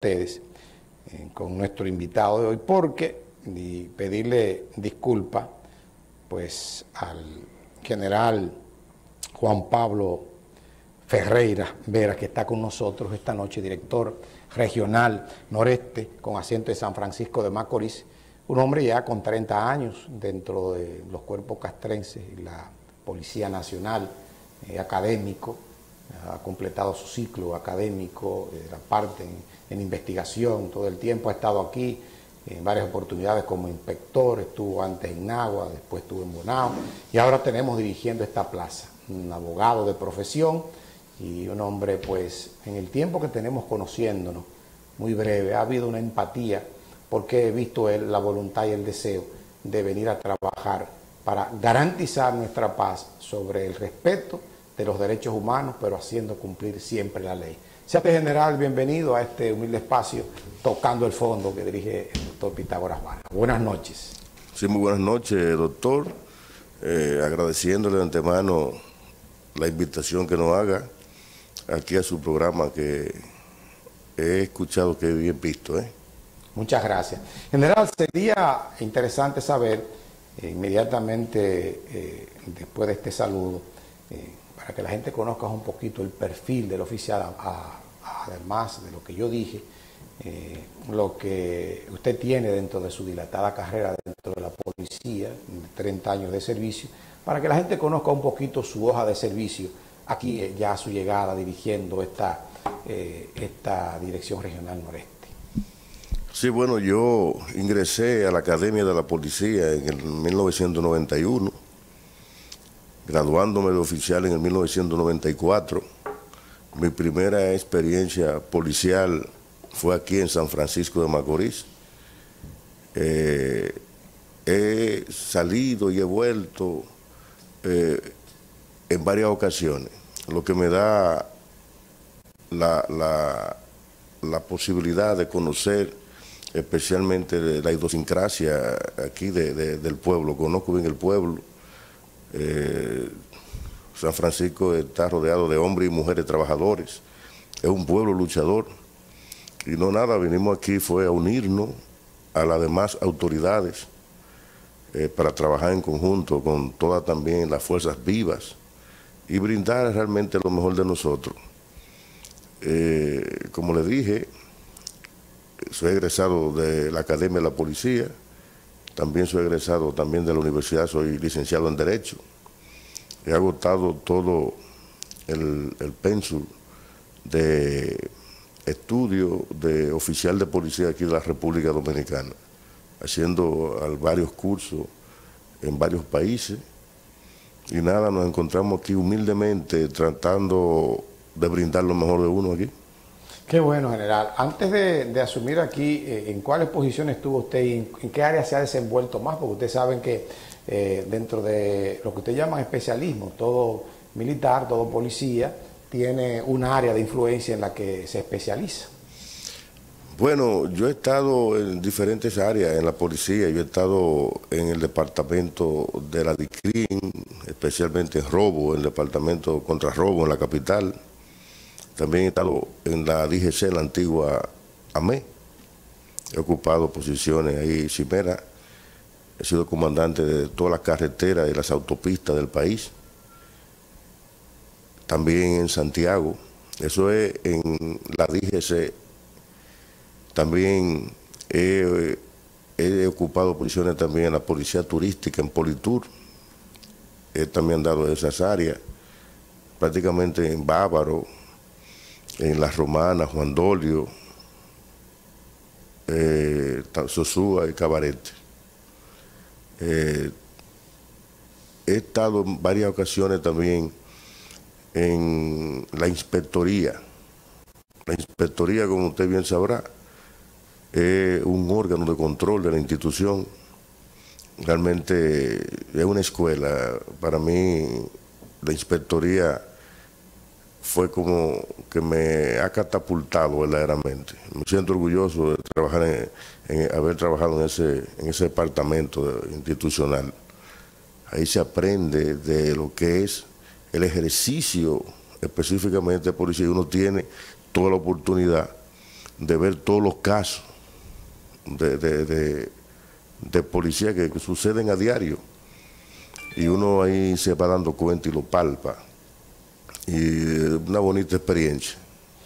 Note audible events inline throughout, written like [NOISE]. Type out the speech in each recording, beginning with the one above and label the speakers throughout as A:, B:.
A: ustedes eh, con nuestro invitado de hoy porque y pedirle disculpa pues al general Juan Pablo Ferreira Vera que está con nosotros esta noche, director regional noreste con asiento de San Francisco de Macorís, un hombre ya con 30 años dentro de los cuerpos castrenses y la Policía Nacional, eh, académico, ha completado su ciclo académico, eh, la parte en, investigación, todo el tiempo ha estado aquí en varias oportunidades como inspector, estuvo antes en Nagua, después estuvo en Bonao y ahora tenemos dirigiendo esta plaza, un abogado de profesión y un hombre pues en el tiempo que tenemos conociéndonos, muy breve, ha habido una empatía porque he visto él la voluntad y el deseo de venir a trabajar para garantizar nuestra paz sobre el respeto de los derechos humanos, pero haciendo cumplir siempre la ley. Sea general, bienvenido a este humilde espacio tocando el fondo que dirige el doctor Pitágoras Vargas. Buenas noches.
B: Sí, muy buenas noches, doctor. Eh, agradeciéndole de antemano la invitación que nos haga aquí a su programa que he escuchado que bien visto. ¿eh?
A: Muchas gracias. General, sería interesante saber eh, inmediatamente eh, después de este saludo, para que la gente conozca un poquito el perfil del oficial, además de lo que yo dije, eh, lo que usted tiene dentro de su dilatada carrera dentro de la policía, 30 años de servicio, para que la gente conozca un poquito su hoja de servicio aquí eh, ya a su llegada dirigiendo esta, eh, esta Dirección Regional Noreste.
B: Sí, bueno, yo ingresé a la Academia de la Policía en el 1991 graduándome de oficial en el 1994. Mi primera experiencia policial fue aquí en San Francisco de Macorís. Eh, he salido y he vuelto eh, en varias ocasiones, lo que me da la, posibilidad de conocer especialmente la idiosincrasia aquí del pueblo, conozco bien el pueblo, eh, San Francisco está rodeado de hombres y mujeres trabajadores. Es un pueblo luchador. Y no nada, vinimos aquí fue a unirnos a las demás autoridades eh, para trabajar en conjunto con todas también las fuerzas vivas y brindar realmente lo mejor de nosotros. Eh, como le dije, soy egresado de la Academia de la Policía, también soy egresado también de la universidad, soy licenciado en Derecho. He agotado todo el, el de estudio de oficial de policía aquí de la República Dominicana, haciendo varios cursos en varios países. Y nada, nos encontramos aquí humildemente tratando de brindar lo mejor de uno aquí.
A: Qué bueno, general. Antes de, asumir aquí, eh, ¿en cuáles posiciones estuvo usted y en, qué área se ha desenvuelto más? Porque ustedes saben que eh, dentro de lo que usted llama especialismo, todo militar, todo policía, tiene un área de influencia en la que se especializa.
B: Bueno, yo he estado en diferentes áreas en la policía, yo he estado en el departamento de la DICRIN, especialmente en robo, en el departamento contra robo en la capital, también he estado en la DGC, la antigua AME. He ocupado posiciones ahí, Cimera. He sido comandante de todas las carreteras y las autopistas del país. También en Santiago. Eso es en la DGC. También he, he ocupado posiciones también en la policía turística, en Politur. He también dado esas áreas, prácticamente en Bávaro, en La Romana, Juan Dolio, eh, Sosúa y Cabarete. Eh, he estado en varias ocasiones también en la inspectoría. La inspectoría, como usted bien sabrá, es un órgano de control de la institución. Realmente es una escuela. Para mí, la inspectoría fue como que me ha catapultado verdaderamente. Me siento orgulloso de trabajar en, haber trabajado en ese, en ese departamento institucional. Ahí se aprende de lo que es el ejercicio específicamente de policía. Uno tiene toda la oportunidad de ver todos los casos de, policía que, suceden a diario. Y uno ahí se va dando cuenta y lo palpa. Y una bonita experiencia,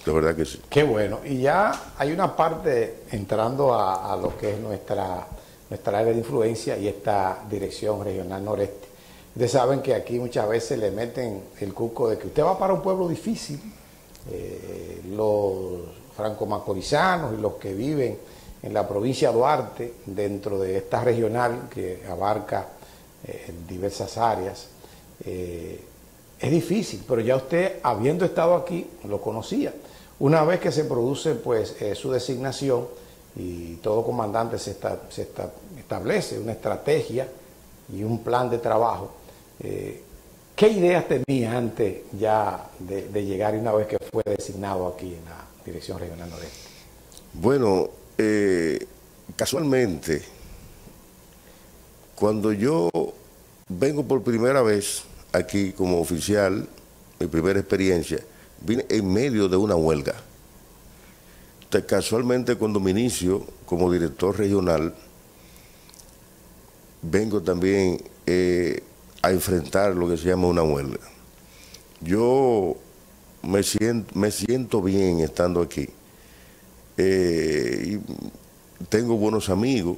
B: de verdad que sí.
A: Qué bueno. Y ya hay una parte entrando a, a lo que es nuestra, nuestra área de influencia y esta dirección regional noreste. Ustedes saben que aquí muchas veces le meten el cuco de que usted va para un pueblo difícil. Eh, los franco-macorizanos y los que viven en la provincia de Duarte, dentro de esta regional que abarca eh, diversas áreas, eh, es difícil, pero ya usted, habiendo estado aquí, lo conocía. Una vez que se produce pues su designación y todo comandante se, se establece una estrategia y un plan de trabajo, eh, ¿Qué ideas tenía antes ya de, llegar y una vez que fue designado aquí en la Dirección Regional Noreste?
B: Bueno, eh, casualmente, cuando yo vengo por primera vez aquí como oficial, mi primera experiencia, vine en medio de una huelga. casualmente cuando me inicio como director regional, vengo también eh, a enfrentar lo que se llama una huelga. Yo me siento, me siento bien estando aquí. Eh, tengo buenos amigos.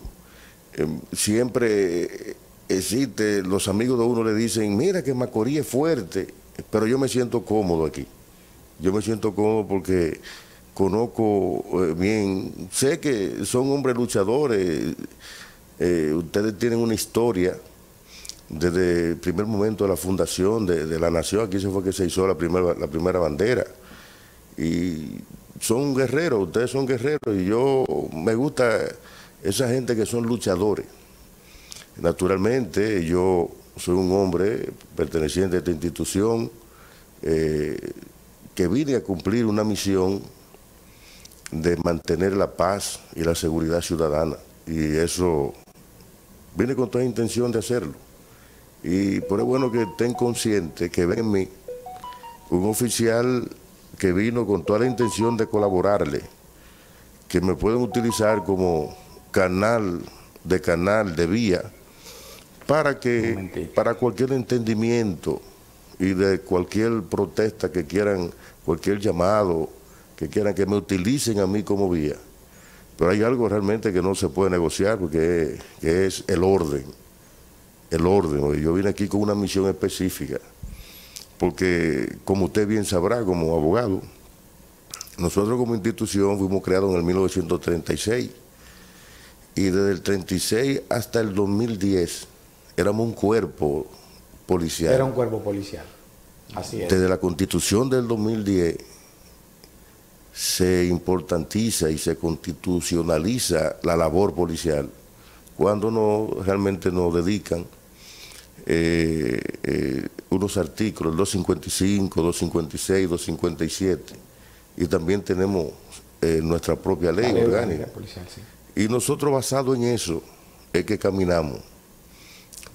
B: Em, siempre existe, los amigos de uno le dicen, mira que Macorís es fuerte, pero yo me siento cómodo aquí. Yo me siento cómodo porque conozco eh, bien, sé que son hombres luchadores, eh, ustedes tienen una historia desde el primer momento de la fundación de, la nación, aquí se fue que se hizo la primera, la primera bandera. Y son guerreros, ustedes son guerreros, y yo me gusta esa gente que son luchadores. Naturalmente, yo soy un hombre perteneciente a esta institución eh, que vine a cumplir una misión de mantener la paz y la seguridad ciudadana. Y eso vine con toda intención de hacerlo. Y por eso es bueno que estén conscientes que ven en mí un oficial que vino con toda la intención de colaborarle, que me pueden utilizar como canal de canal de vía para que para cualquier entendimiento y de cualquier protesta que quieran, cualquier llamado que quieran que me utilicen a mí como vía. Pero hay algo realmente que no se puede negociar porque que es el orden el orden. Yo vine aquí con una misión específica, porque como usted bien sabrá como abogado, nosotros como institución fuimos creados en el 1936 y desde el 36 hasta el 2010 éramos un cuerpo policial.
A: Era un cuerpo policial, así es.
B: Desde la constitución del 2010 se importantiza y se constitucionaliza la labor policial cuando no realmente nos dedican eh, eh, unos artículos, 255, 256, 257, y también tenemos eh, nuestra propia ley, orgánica. Y nosotros basado en eso es que caminamos.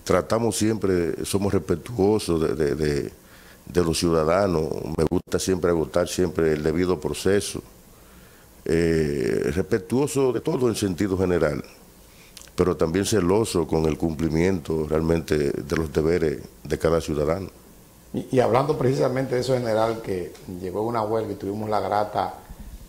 B: Tratamos siempre, somos respetuosos de, los ciudadanos, me gusta siempre agotar siempre el debido proceso, respetuoso de todo en sentido general pero también celoso con el cumplimiento realmente de los deberes de cada ciudadano.
A: Y, hablando precisamente de eso, general, que llegó una huelga y tuvimos la grata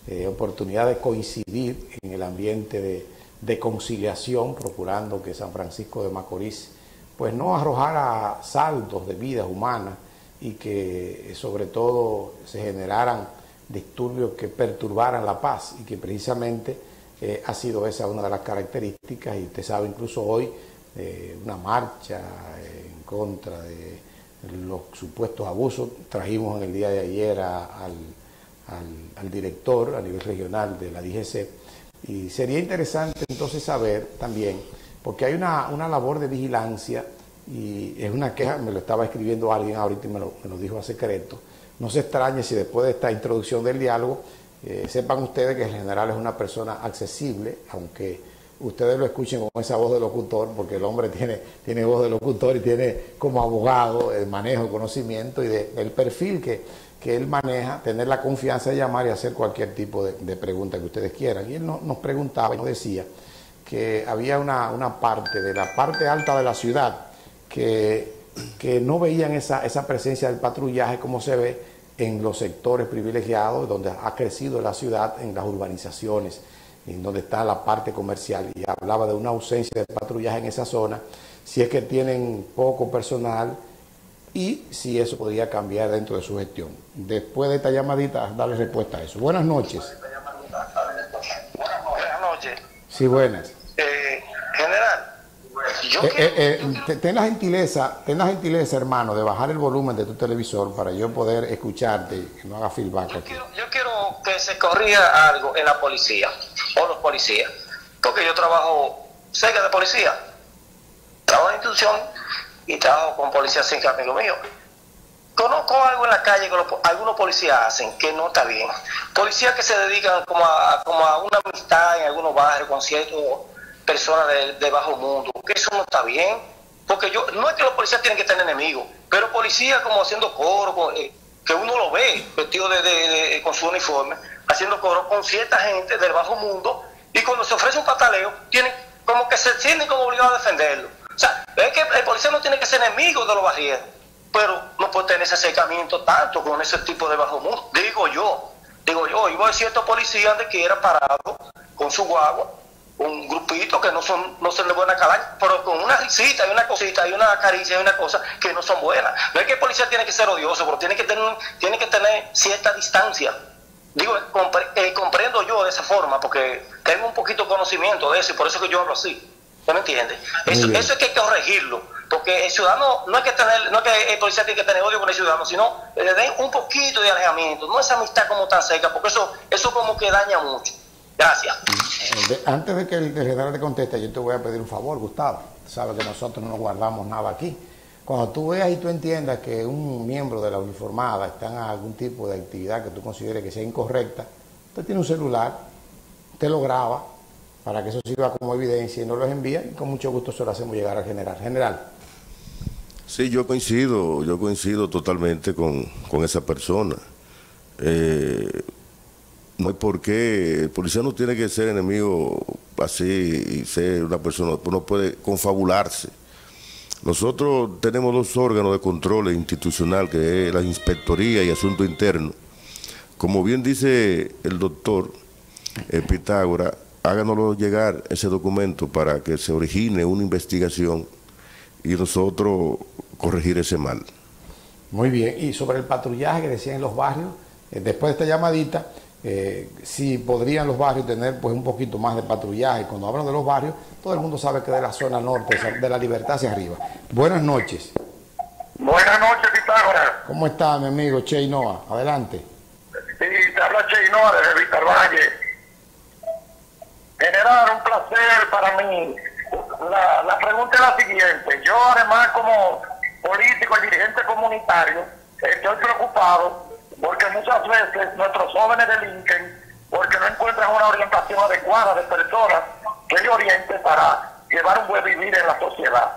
A: eh, oportunidad de coincidir en el ambiente de, conciliación, procurando que San Francisco de Macorís pues no arrojara saldos de vidas humanas y que sobre todo se generaran disturbios que perturbaran la paz y que precisamente eh, ha sido esa una de las características y usted sabe incluso hoy eh, una marcha en contra de los supuestos abusos. Trajimos en el día de ayer al, director a nivel regional de la DGC y sería interesante entonces saber también, porque hay una, labor de vigilancia y es una queja, me lo estaba escribiendo alguien ahorita y me lo, me lo dijo a secreto. No se extrañe si después de esta introducción del diálogo eh, sepan ustedes que el general es una persona accesible, aunque ustedes lo escuchen con esa voz de locutor, porque el hombre tiene, tiene voz de locutor y tiene como abogado el manejo, el conocimiento y de, el perfil que, que él maneja, tener la confianza de llamar y hacer cualquier tipo de, pregunta que ustedes quieran. Y él nos preguntaba y nos decía que había una, una, parte de la parte alta de la ciudad que, que no veían esa, esa presencia del patrullaje como se ve en los sectores privilegiados, donde ha crecido la ciudad, en las urbanizaciones en donde está la parte comercial, y hablaba de una ausencia de patrullaje en esa zona, si es que tienen poco personal y si eso podría cambiar dentro de su gestión. Después de esta llamadita, darle respuesta a eso. Buenas noches.
C: Buenas noches.
A: Sí, buenas.
C: Eh,
A: eh, eh, ten la gentileza, ten la gentileza, hermano, de bajar el volumen de tu televisor para yo poder escucharte y que no haga feedback.
C: Yo quiero, yo quiero que se corrija algo en la policía o los policías, porque yo trabajo cerca de policía, trabajo en institución y trabajo con policías sin amigo mío. Conozco algo en la calle que algunos policías hacen que no está bien. Policías que se dedican como a, como a una amistad en algunos barrios con ciertas personas de, bajo mundo, que eso no está bien. Porque yo no es que los policías tienen que tener enemigos, pero policías como haciendo coro, eh, que uno lo ve vestido de, con su uniforme, haciendo coro con cierta gente del bajo mundo y cuando se ofrece un pataleo, tienen como que se sienten como obligados a defenderlo. O sea, es que el policía no tiene que ser enemigo de los barrieros, pero no puede tener ese acercamiento tanto con ese tipo de bajo mundo. Digo yo, digo yo, iba a cierto policía de que era parado con su guagua, un grupito que no son no se le buena calar, pero con una risita y una cosita y una caricia y una cosa que no son buenas. No es que el policía tiene que ser odioso, pero tiene que tener, tiene que tener cierta distancia Digo, eh, comprendo yo de esa forma porque tengo un poquito de conocimiento de eso y por eso que yo hablo así. ¿Usted me entiende? Eso, eso es que hay que corregirlo. Porque el ciudadano, no es que tener, no es que el policía tiene que tener odio con el ciudadano, sino le den un poquito de alejamiento, no esa amistad como tan seca, porque eso, eso como que daña mucho. Gracias.
A: Eh, antes de que el general te conteste, yo te voy a pedir un favor, Gustavo. Sabes que nosotros no nos guardamos nada aquí. Cuando tú veas y tú entiendas que un miembro de la uniformada está en algún tipo de actividad que tú consideres que sea incorrecta, usted tiene un celular, usted lo graba para que eso sirva como evidencia y no lo envía y con mucho gusto se lo hacemos llegar al general. General.
B: Sí, yo coincido, yo coincido totalmente con, esa persona. Eh, no hay por qué, el policía no tiene que ser enemigo así y ser una persona, uno puede confabularse nosotros tenemos dos órganos de control institucional, que es la Inspectoría y Asunto Interno. Como bien dice el doctor eh, Pitágora, háganoslo llegar ese documento para que se origine una investigación y nosotros corregir ese mal.
A: Muy bien, y sobre el patrullaje que decían en los barrios, eh, después de esta llamadita, eh, si podrían los barrios tener pues un poquito más de patrullaje. Cuando hablan de los barrios, todo el mundo sabe que de la zona norte, de la libertad hacia arriba. Buenas noches.
C: Buenas noches, Pitágoras.
A: ¿Cómo está mi amigo Che Noa? Adelante.
C: Sí, te habla Che Noa desde Víctor Valle. General, un placer para mí. La, la pregunta es la siguiente. Yo además como político y dirigente comunitario, estoy preocupado porque muchas veces nuestros jóvenes delinquen porque no encuentran una orientación adecuada de personas que le oriente para llevar un buen vivir en la sociedad.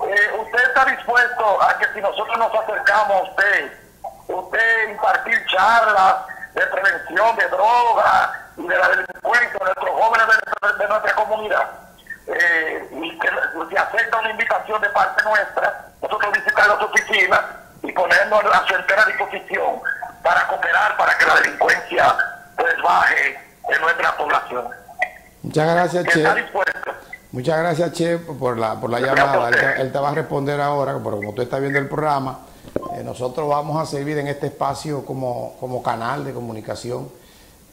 C: Eh, ¿Usted está dispuesto a que si nosotros nos acercamos a usted, usted impartir charlas de prevención de drogas y de la delincuencia de nuestros jóvenes de nuestra, comunidad? Eh, y que si acepta una invitación de parte nuestra, nosotros visitar las oficinas y ponernos a su entera disposición para cooperar para que la delincuencia pues baje en nuestra población.
A: Muchas gracias, Che. Muchas gracias, Che, por la, por la llamada. Él te, va a responder ahora, pero como tú estás viendo el programa, eh, nosotros vamos a servir en este espacio como, como canal de comunicación.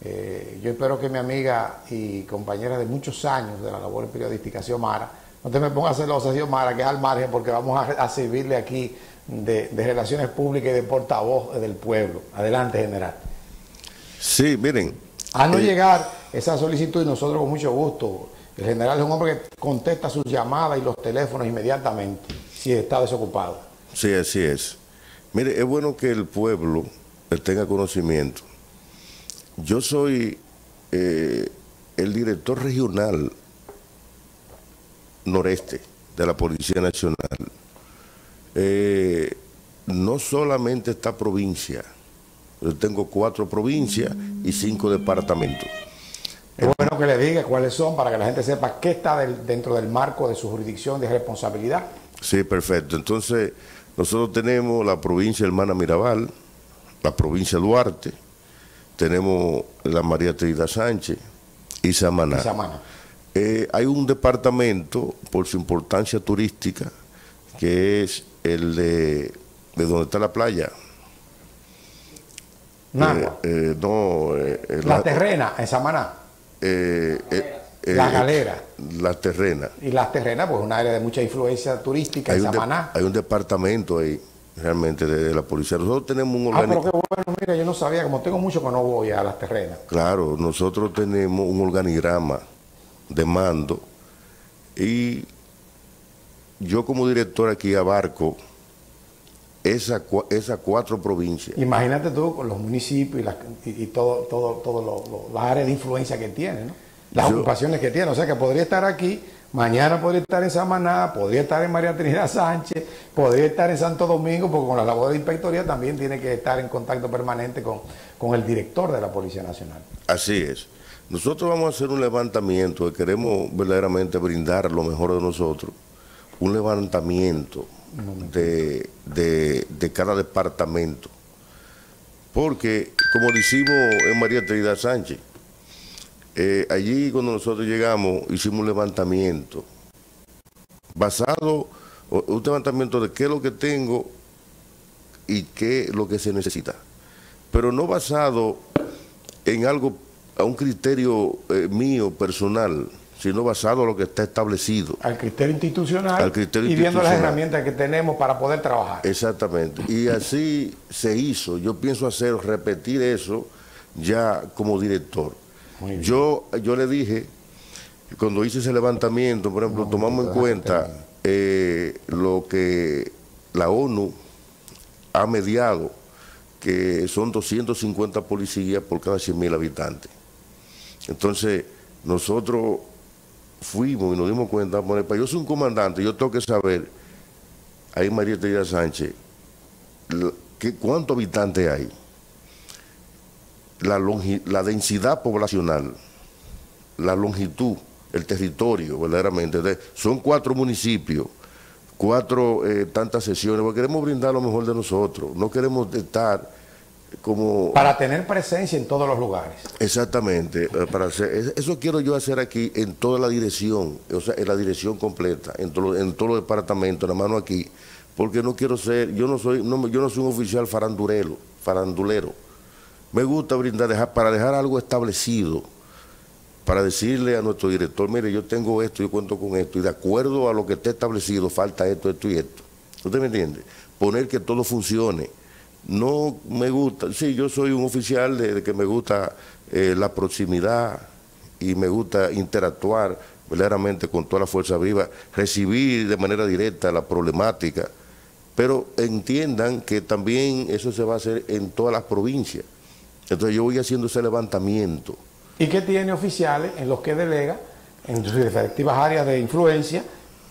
A: Eh, yo espero que mi amiga y compañera de muchos años de la labor periodística, Xiomara, no te me pongas celosa, Xiomara, que es al margen, porque vamos a, a servirle aquí de, Relaciones Públicas y de portavoz del pueblo. Adelante, general.
B: Sí, miren.
A: A no eh, llegar esa solicitud y nosotros con mucho gusto. El general es un hombre que contesta sus llamadas y los teléfonos inmediatamente si está desocupado.
B: Sí, así es. Mire, es bueno que el pueblo tenga conocimiento. Yo soy eh, el director regional noreste de la Policía Nacional, eh, no solamente esta provincia, yo tengo cuatro provincias y cinco departamentos.
A: Es bueno que le diga cuáles son para que la gente sepa qué está dentro del marco de su jurisdicción de responsabilidad.
B: Sí, perfecto. Entonces, nosotros tenemos la provincia Hermana Mirabal, la provincia Duarte, tenemos la María Trinidad Sánchez y Samaná. Eh, hay un departamento, por su importancia turística, que es el de, de donde está la playa.
A: Eh, eh, no, la, terrena, en Samaná. la galera.
B: La terrena.
A: Y las terrenas, pues una área de mucha influencia turística en Samaná.
B: hay un departamento ahí realmente de, la policía. Nosotros tenemos un
A: organigrama. Ah, pero qué bueno, mira, yo no sabía, como tengo mucho que no voy a las terrenas.
B: Claro, nosotros tenemos un organigrama de mando y yo como director aquí abarco esas esa cuatro provincias.
A: Imagínate tú con los municipios y, todo, todo, todo las áreas de influencia que tiene, ¿no? las ocupaciones que tiene. O sea que podría estar aquí Mañana podría estar en Samaná, podría estar en María Trinidad Sánchez, podría estar en Santo Domingo, porque con la labor de inspectoría también tiene que estar en contacto permanente con, con el director de la Policía Nacional.
B: Así es. Nosotros vamos a hacer un levantamiento queremos verdaderamente brindar lo mejor de nosotros, un levantamiento de, de, cada departamento. Porque, como decimos en María Trinidad Sánchez, eh, allí cuando nosotros llegamos hicimos un levantamiento basado, un levantamiento de qué es lo que tengo y qué es lo que se necesita. Pero no basado en algo, a un criterio eh, mío personal, sino basado en lo que está establecido.
A: Al criterio institucional y viendo las herramientas que tenemos para poder trabajar.
B: Exactamente. Y así se hizo. Yo pienso hacer, repetir eso ya como director. Yo, yo le dije, cuando hice ese levantamiento, por ejemplo, tomamos en cuenta eh, lo que la ONU ha mediado, que son 250 policías por cada 100 mil habitantes. Entonces, nosotros fuimos y nos dimos cuenta, bueno, yo soy un comandante, yo tengo que saber, ahí María Teresa Sánchez, ¿cuántos habitantes hay? la, la densidad poblacional, la longitud, el territorio, verdaderamente. son cuatro municipios, cuatro eh, tantas sesiones, porque queremos brindar lo mejor de nosotros, no queremos estar como...
A: Para tener presencia en todos los lugares.
B: Exactamente, eh, para hacer, eso quiero yo hacer aquí en toda la dirección, o sea, en la dirección completa, en, todo, en todos los departamentos, la mano aquí, porque no quiero ser, yo no soy, no, yo no soy un oficial farandulero, farandulero me gusta brindar dejar, para dejar algo establecido, para decirle a nuestro director, mire, yo tengo esto, yo cuento con esto, y de acuerdo a lo que esté establecido, falta esto, esto y esto. ¿Usted me entiende? Poner que todo funcione. No me gusta, sí, yo soy un oficial de, que me gusta eh, la proximidad y me gusta interactuar verdaderamente con toda la fuerza viva, recibir de manera directa la problemática, pero entiendan que también eso se va a hacer en todas las provincias. Entonces yo voy haciendo ese levantamiento.
A: ¿Y qué tiene oficiales en los que delega, en sus respectivas áreas de influencia,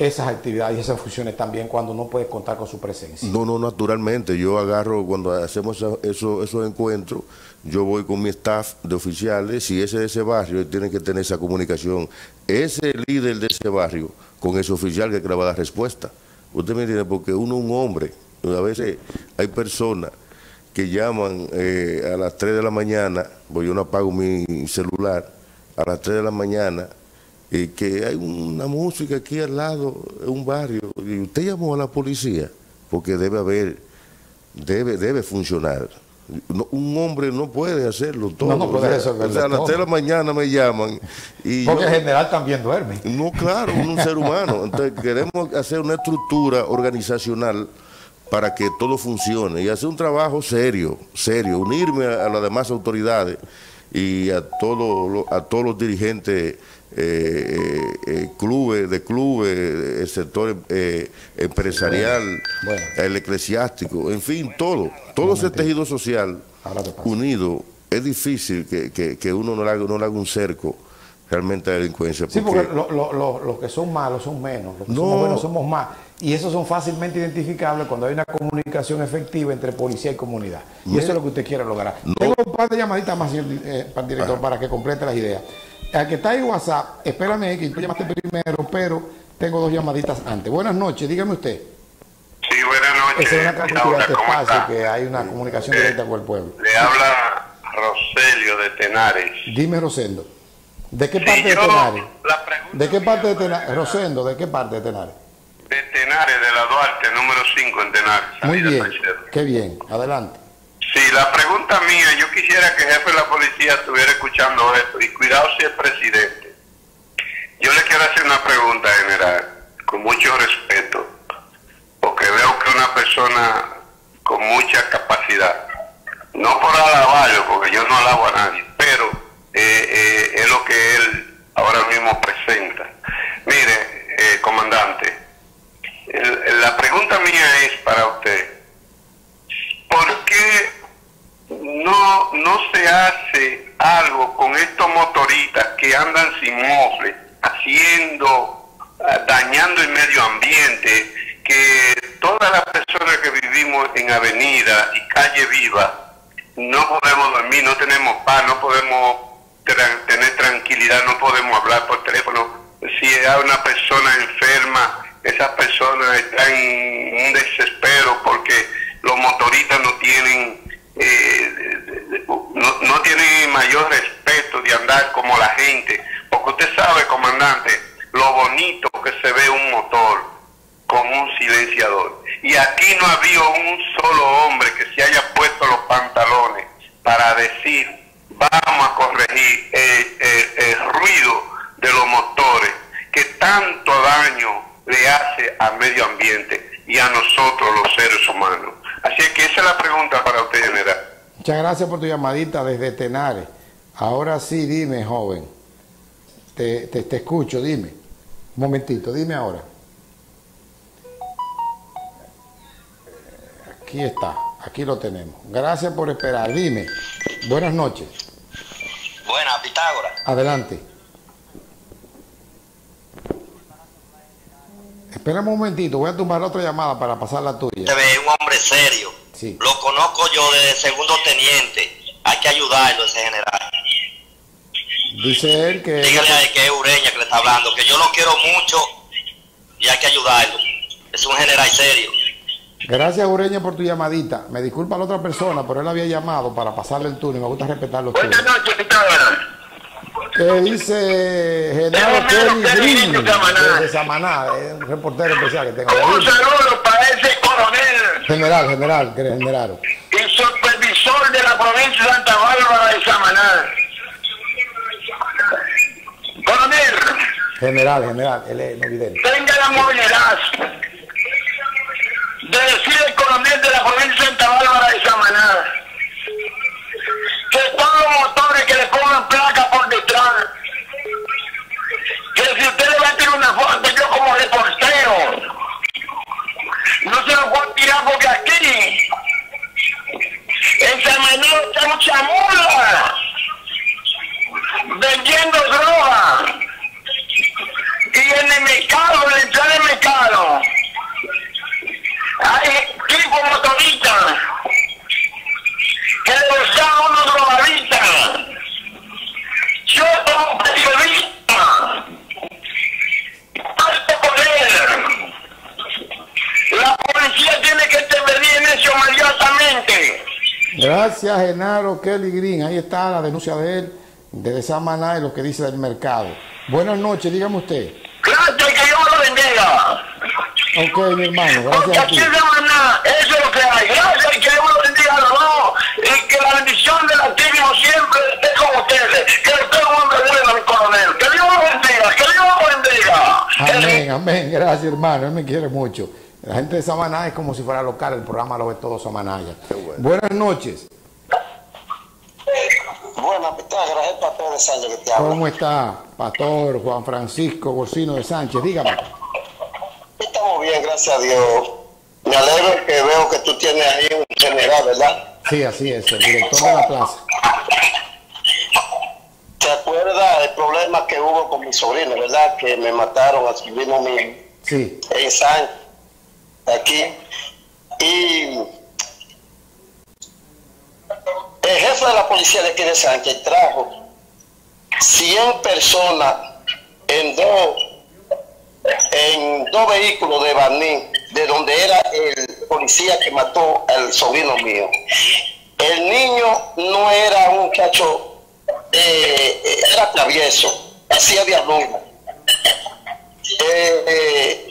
A: esas actividades y esas funciones también cuando no puede contar con su presencia?
B: No, no, naturalmente. Yo agarro, cuando hacemos esos encuentros, yo voy con mi staff de oficiales, si ese de ese barrio, tiene que tener esa comunicación. Ese líder de ese barrio, con ese oficial que le va a dar respuesta. Usted me entiende, porque uno un hombre. A veces hay personas que llaman eh, a las 3 de la mañana, pues yo no apago mi celular, a las 3 de la mañana, y que hay una música aquí al lado, en un barrio, y usted llamó a la policía, porque debe haber, debe, debe funcionar. un hombre no puede hacerlo todo. No, puede o sea, a las 3 de la mañana me llaman.
A: Y porque en general también duerme.
B: No, claro, un ser humano. Entonces [LAUGHS] queremos hacer una estructura organizacional para que todo funcione y hacer un trabajo serio, serio, unirme a, las demás autoridades y a, todo, a todos los dirigentes eh, eh, eh, clubes, de clubes, el sector empresarial, el eclesiástico, en fin, todo, todo ese tejido social unido, es difícil que, uno no le, haga, no le haga un cerco realmente la delincuencia.
A: Sí, porque lo- lo- lo- los que son malos son menos, los que
B: No.
A: somos buenos somos más. Y esos son fácilmente identificables cuando hay una comunicación efectiva entre policía y comunidad. Y eso es lo que usted quiere lograr. Tengo un par de llamaditas más, señor eh, director, para que complete las ideas. Al que está en WhatsApp, espérame ahí, que tú llamaste primero, pero tengo dos llamaditas antes. Buenas noches, dígame usted.
D: Sí, buenas noches.
A: Esa es una cantidad de
D: ¿cómo
A: espacio que hay una comunicación
D: Eh,
A: directa con el pueblo.
D: Le habla Roselio de Tenares.
A: Dime, Rosendo. ¿De qué
D: Sí,
A: parte de Tenares?
D: la pregunta
A: ¿De qué parte de Tenares? Rosendo, ¿de qué parte de Tenares?
D: De Tenares, de la Duarte, número 5 en Tenares.
A: Muy bien, qué bien, adelante.
D: Sí, la pregunta mía, yo quisiera que el jefe de la policía estuviera escuchando esto y cuidado si es presidente. Yo le quiero hacer una pregunta, general, con mucho respeto, porque veo que una persona con mucha capacidad. No por alabarlo, porque yo no alabo a nadie, pero eh, eh, es lo que él ahora mismo presenta. Mire, eh, comandante, el- la pregunta mía es para usted. ¿por qué no, no se hace algo con estos motoristas que andan sin mofle, haciendo, ah, dañando el medio ambiente, que todas las personas que vivimos en avenida y calle viva, no podemos dormir, no tenemos paz, no podemos tra- tener tranquilidad, no podemos hablar por teléfono. Si hay una persona enferma, esa persona está en un desespero porque los motoristas no tienen eh, no, tienen mayor respeto de andar como la gente porque usted sabe comandante lo bonito que se ve un motor con un silenciador y aquí no había un solo hombre que se haya puesto los pantalones para decir vamos a corregir el, el- el ruido de los motores que tanto daño le hace al medio ambiente y a nosotros los seres humanos. Así es que esa es la pregunta para usted, general.
A: Muchas gracias por tu llamadita desde Tenares. Ahora sí, dime, joven. Te, te, te escucho, dime. Un momentito, dime ahora. Aquí está, aquí lo tenemos. Gracias por esperar, dime. Buenas noches.
E: Buena, Pitágoras.
A: Adelante. Espérame un momentito, voy a tumbar otra llamada para pasar la tuya.
E: Se ve un hombre serio.
A: Sí.
E: Lo conozco yo desde segundo teniente. Hay que ayudarlo, ese general.
A: Dice él que...
E: Dígale a él que es Ureña que le está hablando, que yo lo quiero mucho y hay que ayudarlo. Es un general serio.
A: Gracias, Ureña, por tu llamadita. Me disculpa la otra persona, pero él había llamado para pasarle el turno y me gusta respetar los turnos.
F: Buenas noches.
A: ¿Qué dice Genaro Kelly Green de Samaná? Es un reportero especial que tengo.
F: Un saludo para ese coronel
A: General, general, general.
F: y supervisor de la provincia de Santa Bárbara de Samaná. Coronel,
A: General, general, él es no vidente.
F: tenga la movilidad de decir el coronel de la provincia de Santa Bárbara de Samaná que todos los motores que le pongan placa por detrás, que si usted le va a tirar una foto, yo como reportero, no se lo puedo tirar porque aquí, en Samaná está mucha mula vendiendo droga. Y en el mercado, en del mercado, hay tipo motoristas que le gustan unos drogadictas. Yo como periodista, alto poder, policía tiene que intervenir en eso inmediatamente.
A: Gracias, Genaro Kelly Green. Ahí está la denuncia de él, desde Samaná y lo que dice del mercado. Buenas noches, dígame usted.
F: Gracias, que Dios lo bendiga.
A: Ok, mi hermano,
F: Porque
A: gracias a
F: aquí
A: ti.
F: en Samaná, eso es lo que hay. Gracias y que Dios lo bendiga a los dos. Y que la bendición del Altísimo siempre esté con ustedes. Que usted es un hombre bueno, mi coronel. Que Dios lo bendiga, que Dios lo bendiga.
A: Amén, amén. Gracias, hermano. Él me quiere mucho. La gente de Samaná es como si fuera local. El programa lo ve todo Samanaya. Buenas noches.
G: Buena, Pitágoras, es Pastor de Sánchez que te habla.
A: ¿Cómo está, Pastor Juan Francisco Gocino de Sánchez? Dígame.
G: Estamos bien, gracias a Dios. Me alegro que veo que tú tienes ahí un general, ¿verdad?
A: Sí, así es, el director de la plaza.
G: Te recuerda el problema que hubo con mi sobrino, ¿verdad? Que me mataron al sobrino mío
A: Sí.
G: en San aquí. Y el jefe de la policía de aquí de Sánchez trajo 100 personas en dos en dos vehículos de Baní, de donde era el policía que mató al sobrino mío. El niño no era un muchacho, eh, era travieso, hacía diabluno. Eh, eh,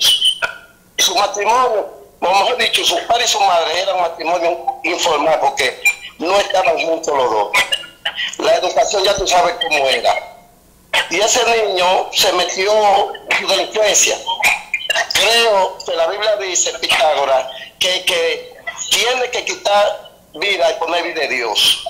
G: su matrimonio, mejor dicho, su padre y su madre eran matrimonio informal porque no estaban juntos los dos. La educación ya tú sabes cómo era. Y ese niño se metió en su delincuencia. Creo que la Biblia dice, Pitágoras, que, que tiene que quitar vida y poner vida de Dios.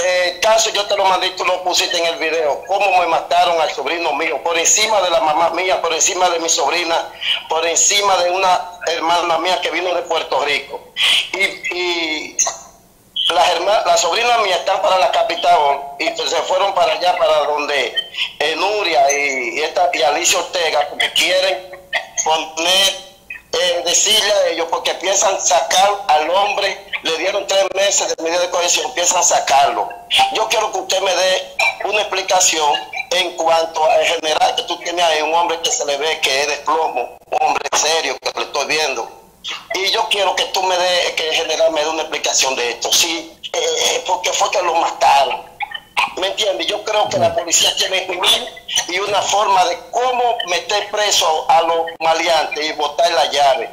G: Eh, caso yo te lo mandé, tú lo pusiste en el video, cómo me mataron al sobrino mío, por encima de la mamá mía, por encima de mi sobrina, por encima de una hermana mía que vino de Puerto Rico. Y, y las hermanas, las sobrinas mías están para la capital y pues se fueron para allá, para donde eh, Nuria y, y esta, y Alicia Ortega, porque quieren poner eh, decirle a ellos porque piensan sacar al hombre, le dieron tres meses de medida de cohesión, piensan sacarlo. Yo quiero que usted me dé una explicación en cuanto al general que tú tienes ahí, un hombre que se le ve que es de plomo, un hombre serio que le estoy viendo. Y yo quiero que tú me dé, que el general me dé una explicación de esto. Sí, eh, porque fue que lo mataron. ¿Me entiendes? Yo creo que la policía tiene un y una forma de cómo meter preso a los maleantes y botar la llave.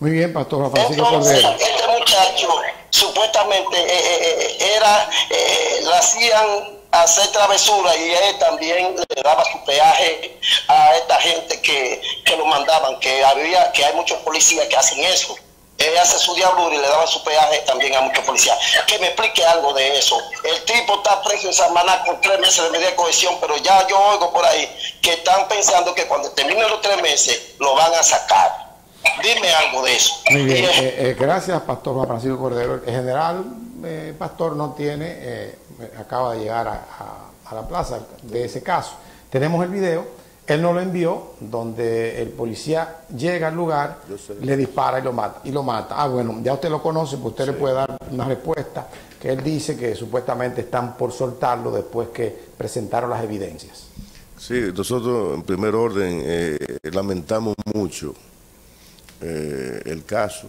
A: Muy bien, Pastor Francisco
G: Entonces,
A: Cordero.
G: este muchacho supuestamente eh, eh, eh, era, eh, le hacían hacer travesura y él también le daba su peaje a esta gente que, que lo mandaban, que había, que hay muchos policías que hacen eso. Él hace su diablura y le daban su peaje también a muchos policías. Que me explique algo de eso. El tipo está preso en Samaná con tres meses de medida de cohesión, pero ya yo oigo por ahí que están pensando que cuando terminen los tres meses lo van a sacar. Dime algo de eso.
A: Muy bien,
G: eh,
A: eh, gracias Pastor Juan Francisco Cordero. El general eh, Pastor no tiene, eh, acaba de llegar a, a- a la plaza de ese caso. Tenemos el video, él nos lo envió, donde el policía llega al lugar, le dispara y lo mata. Y lo mata. Ah, bueno, ya usted lo conoce, pues usted le puede dar una respuesta que él dice que supuestamente están por soltarlo después que presentaron las evidencias.
B: Sí, nosotros en primer orden eh, lamentamos mucho eh, el caso,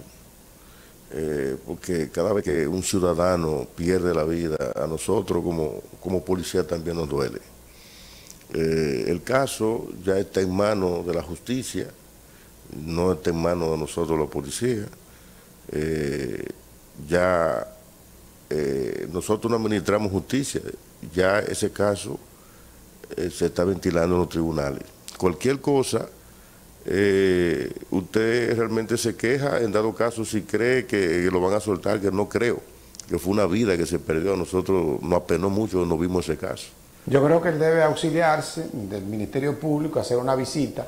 B: eh, porque cada vez que un ciudadano pierde la vida, a nosotros como, como policía también nos duele. Eh, el caso ya está en manos de la justicia, no está en manos de nosotros los policías. Eh, ya eh, nosotros no administramos justicia, ya ese caso se está ventilando en los tribunales. Cualquier cosa, usted realmente se queja, en dado caso, si cree que lo van a soltar, que no creo, que fue una vida que se perdió. A nosotros nos apenó mucho, no vimos ese caso.
A: Yo creo que él debe auxiliarse del Ministerio Público, hacer una visita,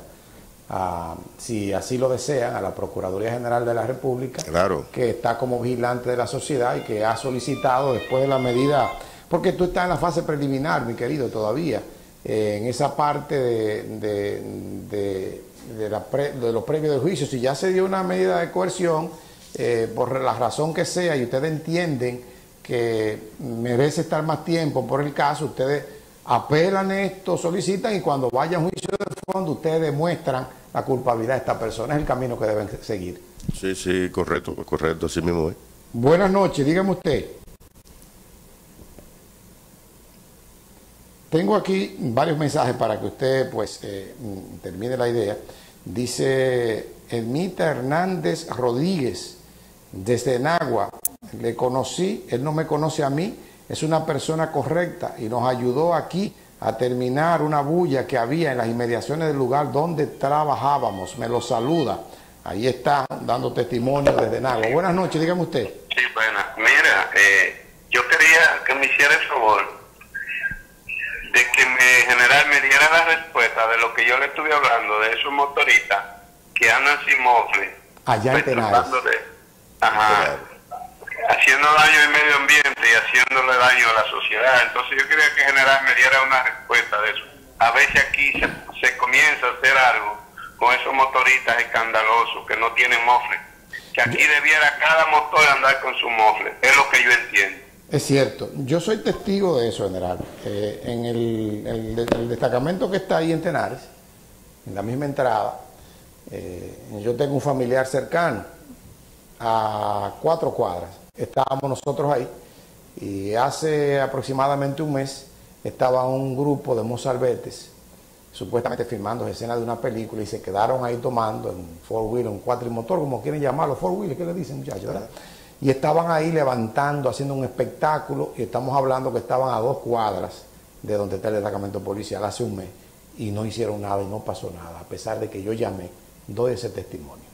A: a, si así lo desean, a la Procuraduría General de la República,
B: Claro.
A: que está como vigilante de la sociedad y que ha solicitado después de la medida, porque tú estás en la fase preliminar, mi querido, todavía, eh, en esa parte de, de- de- de la pre- de los previos del juicio. Si ya se dio una medida de coerción, eh, por la razón que sea, y ustedes entienden que merece estar más tiempo por el caso, ustedes apelan esto, solicitan y cuando vaya a juicio de fondo ustedes demuestran la culpabilidad de esta persona. Es el camino que deben seguir.
B: Sí, sí, correcto, correcto, así mismo es.
A: Buenas noches, dígame usted. Tengo aquí varios mensajes para que usted pues eh, termine la idea. Dice Ermita Hernández Rodríguez desde Nagua. Le conocí, él no me conoce a mí, es una persona correcta y nos ayudó aquí a terminar una bulla que había en las inmediaciones del lugar donde trabajábamos. Me lo saluda. Ahí está dando testimonio desde Nagua. Buenas noches, dígame usted.
D: Sí, bueno, mira, eh, yo quería que me hiciera el favor de que me general me diera la respuesta de lo que yo le estuve hablando, de esos motoristas que andan sin mofle.
A: Allá en Tenares.
D: Ajá. Haciendo daño al medio ambiente y haciéndole daño a la sociedad. Entonces yo quería que General me diera una respuesta de eso. A si aquí se, se comienza a hacer algo con esos motoristas escandalosos que no tienen mofle. Que aquí debiera cada motor andar con su mofle. Es lo que yo entiendo.
A: Es cierto, yo soy testigo de eso, general. Eh, en el, el- el destacamento que está ahí en Tenares, en la misma entrada, eh, yo tengo un familiar cercano a cuatro cuadras. Estábamos nosotros ahí y hace aproximadamente un mes estaba un grupo de mozalbetes supuestamente filmando escenas de una película y se quedaron ahí tomando en four wheel, en cuatrimotor, como quieren llamarlo, four wheel, ¿qué le dicen muchachos? Y estaban ahí levantando, haciendo un espectáculo y estamos hablando que estaban a dos cuadras de donde está el destacamento policial hace un mes y no hicieron nada y no pasó nada, a pesar de que yo llamé, doy ese testimonio.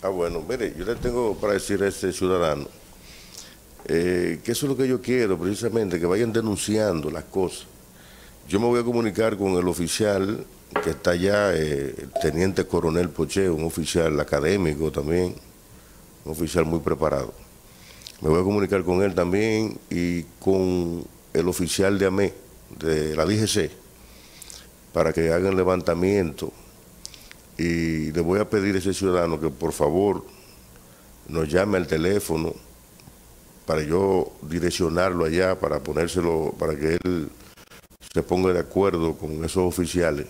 B: Ah, bueno, mire, yo le tengo para decir a ese ciudadano eh, que eso es lo que yo quiero, precisamente, que vayan denunciando las cosas. Yo me voy a comunicar con el oficial que está allá, eh, el teniente coronel Poche, un oficial académico también, un oficial muy preparado. Me voy a comunicar con él también y con el oficial de AME, de la DGC, para que hagan levantamiento y le voy a pedir a ese ciudadano que por favor nos llame al teléfono para yo direccionarlo allá, para ponérselo, para que él se ponga de acuerdo con esos oficiales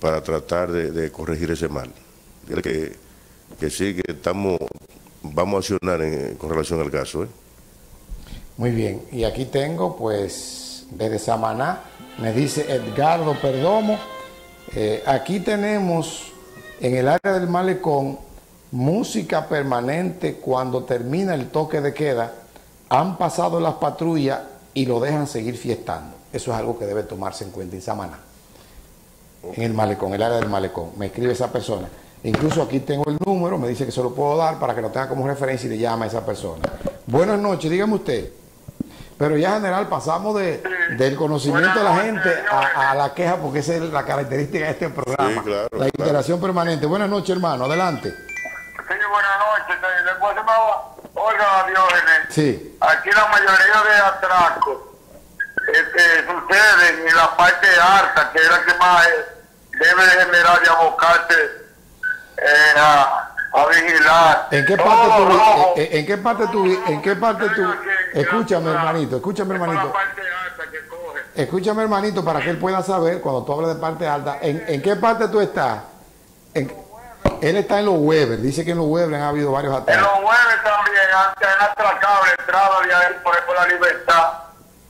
B: para tratar de, corregir ese mal. Que, que sí, que estamos, vamos a accionar con relación al caso. ¿eh?
A: Muy bien, y aquí tengo pues desde Samaná, me dice Edgardo Perdomo, eh, aquí tenemos en el área del malecón música permanente cuando termina el toque de queda, han pasado las patrullas y lo dejan seguir fiestando. Eso es algo que debe tomarse en cuenta en Samaná, en el malecón, el área del malecón. Me escribe esa persona. Incluso aquí tengo el número, me dice que se lo puedo dar para que lo tenga como referencia y le llama a esa persona. Buenas noches, dígame usted. Pero ya general pasamos de, del conocimiento de la gente a, a la queja porque esa es la característica de este programa.
B: Sí, claro,
A: la
B: claro.
A: interacción permanente. Buenas noches, hermano. Adelante.
H: Después se me va- Oiga, Diógenes,
A: Sí.
H: aquí la mayoría de atracos este, suceden en la parte alta, que es la que más eh, debe de generar y abocarse eh, a, a vigilar.
A: ¿En qué
H: Todo
A: parte tú,
H: rojo.
A: en, en qué parte tú, en qué parte tú,
H: Oiga, que-
A: escúchame hermanito, escúchame hermanito, escúchame hermanito para que él pueda saber cuando tú hablas de parte alta, ¿en, en qué parte tú estás? En- él está en los Weber, dice que en los Weber han habido varios
H: En
A: ataques.
H: los jueves también antes han atracado la entrada de ahí por ejemplo la libertad.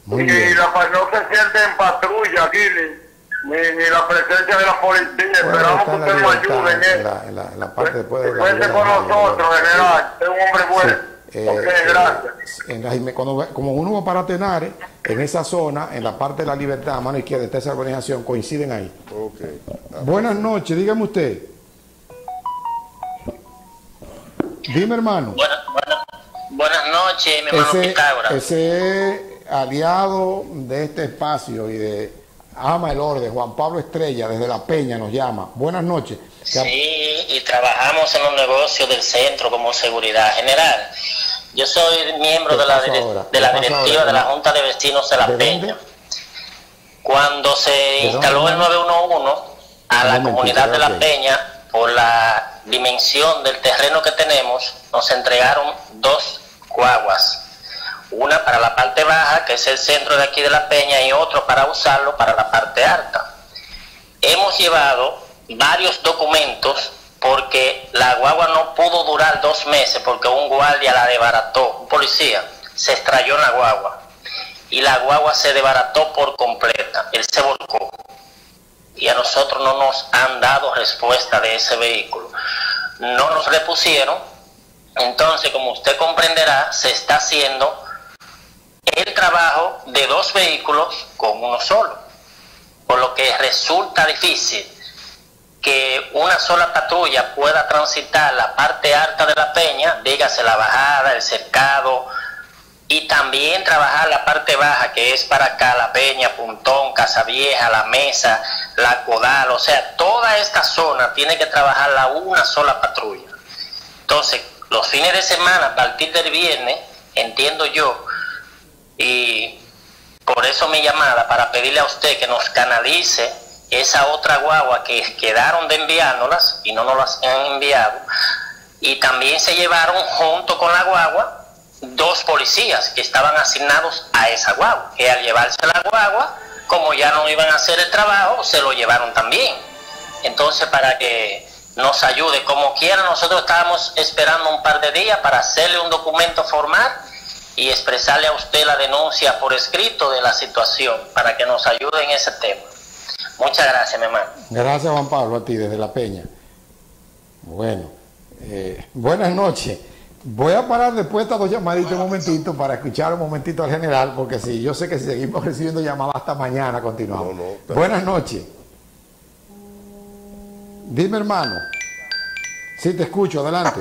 A: Muy
H: y
A: bien.
H: la, no se siente en patrulla aquí ni, ni, ni la presencia de la policía.
A: Bueno,
H: Esperamos que
A: en
H: usted nos ayude en
A: en la, en la- en la parte después de la
H: Cuente con
A: de la
H: nosotros, general. Es un hombre bueno.
A: Eh,
H: ok,
A: eh,
H: gracias.
A: en la cuando como uno va para Tenares, en esa zona, en la parte de la libertad, a mano izquierda, está esa organización, coinciden ahí.
B: Ok. Ah,
A: Buenas noches, dígame usted. Dime, hermano.
I: Buenas, buenas, buenas noches, mi hermano
A: Ese, aliado de este espacio y de Ama el Orden, Juan Pablo Estrella, desde La Peña nos llama. Buenas noches.
I: Sí, y trabajamos en los negocios del centro como seguridad general. Yo soy miembro
A: ¿Qué
I: de la, directiva
A: ahora?
I: de la Junta de Vecinos de La
A: ¿De
I: Peña.
A: dónde?
I: Cuando se
A: ¿De
I: instaló
A: dónde?
I: el 911 a la comunidad de La. Peña, por la dimensión del terreno que tenemos, nos entregaron dos guaguas. Una para la parte baja, que es el centro de aquí de La Peña, y otro para usarlo para la parte alta. Hemos llevado varios documentos porque la guagua no pudo durar dos meses porque un guardia la desbarató, un policía, se extrayó en la guagua y la guagua se desbarató por completa, él se volcó y a nosotros no nos han dado respuesta de ese vehículo. No nos repusieron, entonces como usted comprenderá, se está haciendo el trabajo de dos vehículos con uno solo, por lo que resulta difícil que una sola patrulla pueda transitar la parte alta de la peña, dígase la bajada, el cercado, y también trabajar la parte baja, que es para acá, la peña, Puntón, Casa Vieja, la Mesa, la Codal, o sea, toda esta zona tiene que trabajarla una sola patrulla. Entonces, los fines de semana, a partir del viernes, entiendo yo, y por eso mi llamada para pedirle a usted que nos canalice esa otra guagua que quedaron de enviándolas y no nos las han enviado. Y también se llevaron junto con la guagua dos policías que estaban asignados a esa guagua, que al llevarse la guagua, como ya no iban a hacer el trabajo, se lo llevaron también. Entonces, para que nos ayude, como quiera, nosotros estábamos esperando un par de días para hacerle un documento formal y expresarle a usted la denuncia por escrito de la situación, para que nos ayude en ese tema. Muchas gracias, mi hermano.
A: Gracias, Juan Pablo, a ti desde La Peña. Bueno, eh, buenas noches. Voy a parar después de estas dos llamaditas un momentito para escuchar un momentito al general, porque si yo sé que si seguimos [LAUGHS] recibiendo llamadas hasta mañana continuamos.
B: No, no, pero-
A: Buenas noches. Dime, hermano. Sí, te escucho, adelante.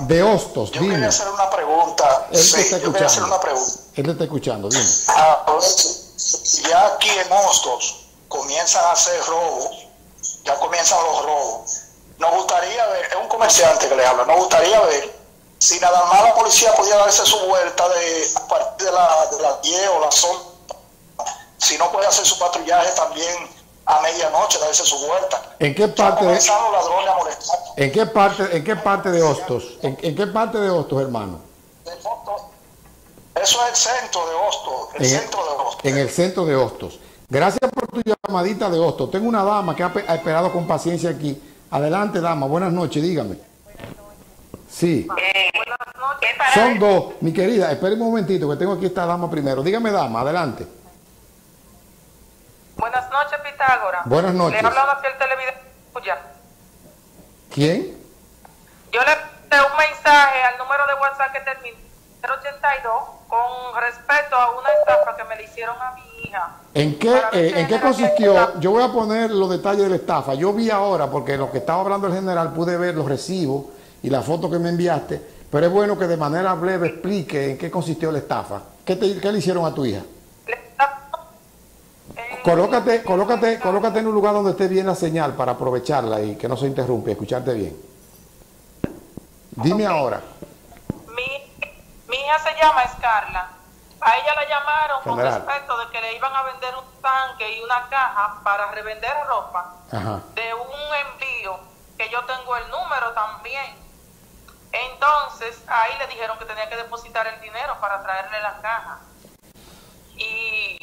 A: De Hostos,
J: Yo
A: dime.
J: quería hacer una pregunta.
A: Él te
J: Sí,
A: está
J: yo quería hacer
A: escuchando.
J: una pregunta.
A: Él te está escuchando, dime.
J: Ya aquí en Hostos comienzan a hacer robos, ya comienzan los robos. Nos gustaría ver, es un comerciante que le habla, nos gustaría ver si nada más la policía podía darse su vuelta de, a partir de, la, de las 10 o las 11, si no puede hacer su patrullaje también a medianoche, darse su vuelta.
A: ¿En qué parte de,
J: comenzaron los ladrones a molestar.
A: en qué parte, en qué parte de Hostos? ¿En, en qué parte de Hostos, hermano?
J: Eso es el centro de Hostos, el
A: En,
J: centro de Hostos.
A: en el centro de Hostos. Gracias por tu llamadita de Hostos. Tengo una dama que ha esperado con paciencia aquí. Adelante, dama. Buenas noches, dígame. Sí, son dos. Mi querida, espere un momentito que tengo aquí esta dama primero. Dígame, dama, adelante.
K: Buenas noches, Pitágora.
A: Buenas noches.
K: Le he hablado hacia el televidente.
A: ¿Quién?
K: Yo le envié un mensaje al número de WhatsApp que termina en 082 con respecto a una estafa que me le hicieron a mi hija.
A: ¿En qué, eh, ¿En qué consistió? Yo voy a poner los detalles de la estafa. Yo vi ahora, porque lo que estaba hablando el general, pude ver los recibos y la foto que me enviaste, pero es bueno que de manera breve explique en qué consistió la estafa. ¿Qué, te- qué le hicieron a tu hija?
K: En-
A: Colócate, colócate, colócate en un lugar donde esté bien la señal para aprovecharla y que no se interrumpa y escucharte bien. Dime ahora.
K: Mi, mi hija se llama Escarla. A ella la llamaron con
A: General.
K: respecto de que le iban a vender un tanque y una caja para revender ropa
A: Ajá.
K: de un envío que yo tengo el número también. Entonces ahí le dijeron que tenía que depositar el dinero para traerle la caja. Y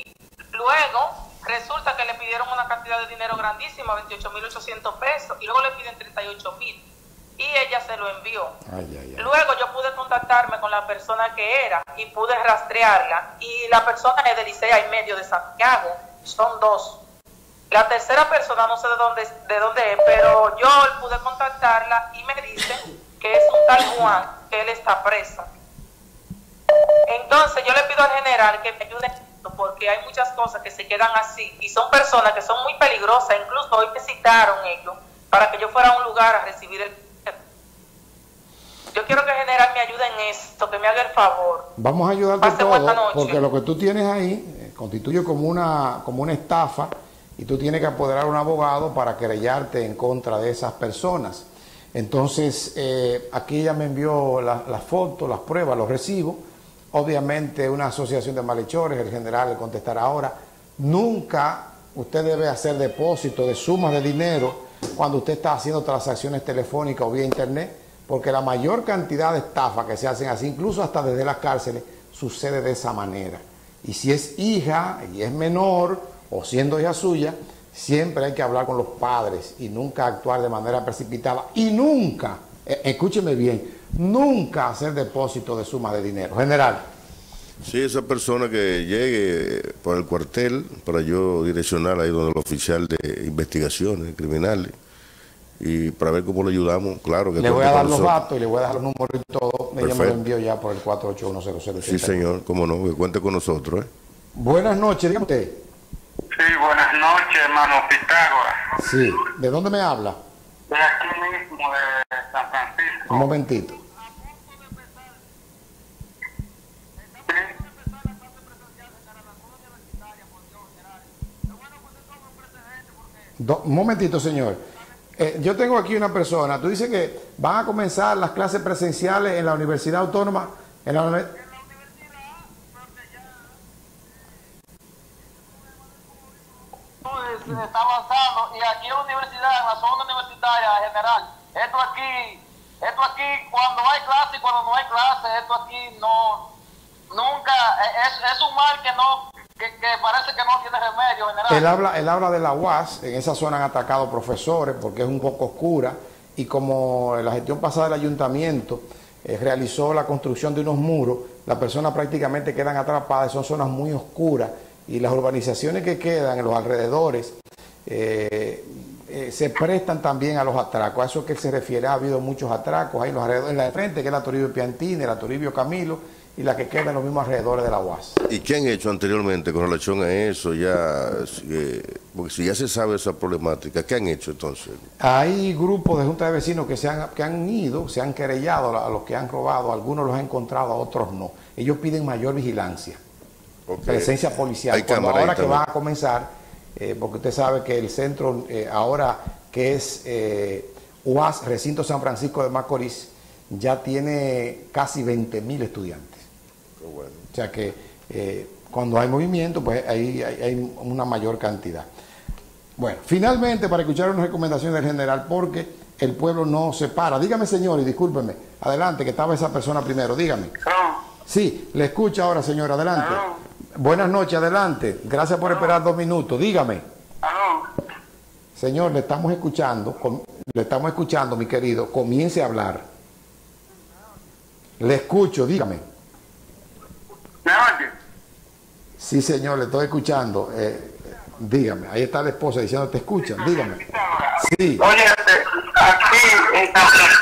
K: luego resulta que le pidieron una cantidad de dinero grandísima, 28.800 pesos, y luego le piden 38.000. Y ella se lo envió.
A: Ay, ay, ay.
K: Luego yo pude contactarme con la persona que era y pude rastrearla. Y la persona es de Licea y medio de Santiago. Son dos. La tercera persona no sé de dónde, de dónde es, pero yo pude contactarla y me dice que es un tal Juan, que él está preso. Entonces yo le pido al general que me ayude porque hay muchas cosas que se quedan así y son personas que son muy peligrosas. Incluso hoy me citaron ellos para que yo fuera a un lugar a recibir el yo quiero que general me ayude en esto, que me haga el favor.
A: Vamos a ayudarte
K: Pase
A: todo, porque lo que tú tienes ahí eh, constituye como una, como una estafa y tú tienes que apoderar a un abogado para querellarte en contra de esas personas. Entonces, eh, aquí ella me envió la- las fotos, las pruebas, los recibos. Obviamente, una asociación de malhechores, el general le contestará ahora. Nunca usted debe hacer depósito de sumas de dinero cuando usted está haciendo transacciones telefónicas o vía internet, porque la mayor cantidad de estafas que se hacen así, incluso hasta desde las cárceles, sucede de esa manera. Y si es hija y es menor, o siendo hija suya, siempre hay que hablar con los padres y nunca actuar de manera precipitada. Y nunca, eh, escúcheme bien, nunca hacer depósito de sumas de dinero. General,
B: Sí, esa persona que llegue por el cuartel para yo direccionar ahí donde el oficial de investigaciones criminales y para ver cómo le ayudamos, claro que
A: le voy a dar los datos y le voy a dar los números y todo. Ella me lo envió ya por el 48100.
B: Sí, señor, cómo no, que cuente con nosotros. ¿eh?
A: Buenas noches, dígame usted.
H: Sí, buenas noches, hermano Pitágoras.
A: Sí, ¿de dónde me habla?
H: De aquí mismo, de San Francisco.
A: Un momentito. Do- un momentito, señor. Eh, yo tengo aquí una persona, tú dices que van a comenzar las clases presenciales en la Universidad Autónoma, en la uni-
L: pues, está avanzando y aquí en la universidad, en la zona universitaria general, esto aquí, esto aquí cuando hay clase y cuando no hay clase, esto aquí no, nunca, es, es un mal que no, que, parece que no tiene remedio general.
A: Él habla, él habla de la UAS, en esa zona han atacado profesores porque es un poco oscura y como la gestión pasada del ayuntamiento eh, realizó la construcción de unos muros, las personas prácticamente quedan atrapadas, son zonas muy oscuras y las urbanizaciones que quedan en los alrededores eh, eh, se prestan también a los atracos. A eso que se refiere, ha habido muchos atracos ahí en los alrededores, en la frente, que es la Toribio Piantini, la Toribio Camilo y la que queda en los mismos alrededores de la UAS.
B: ¿Y qué han hecho anteriormente con relación a eso? Ya, eh, porque si ya se sabe esa problemática, ¿qué han hecho entonces?
A: Hay grupos de juntas de vecinos que, se han, que han ido, se han querellado a los que han robado, algunos los han encontrado, a otros no. Ellos piden mayor vigilancia, presencia policial.
B: hay
A: Cuando ahora que van a comenzar, eh, porque usted sabe que el centro, eh, ahora que es UAS, Recinto San Francisco de Macorís, ya tiene casi 20 mil estudiantes.
B: Bueno.
A: O sea que eh, cuando hay movimiento, pues ahí hay, hay una mayor cantidad. Bueno, finalmente, para escuchar unas recomendaciones del general, porque el pueblo no se para. Dígame, señor, y discúlpeme. Adelante, que estaba esa persona primero. Dígame. Sí, le escucha ahora, señor. Adelante. Buenas noches, adelante. Gracias por esperar dos minutos. Dígame. Señor, le estamos escuchando. Le estamos escuchando, mi querido. Comience a hablar. Le escucho, dígame.
H: ¿Me oye?
A: Sí, señor, le estoy escuchando. Eh, dígame, ahí está la esposa diciendo, te escuchan, dígame. Sí,
H: Oye, este, aquí en Francisco,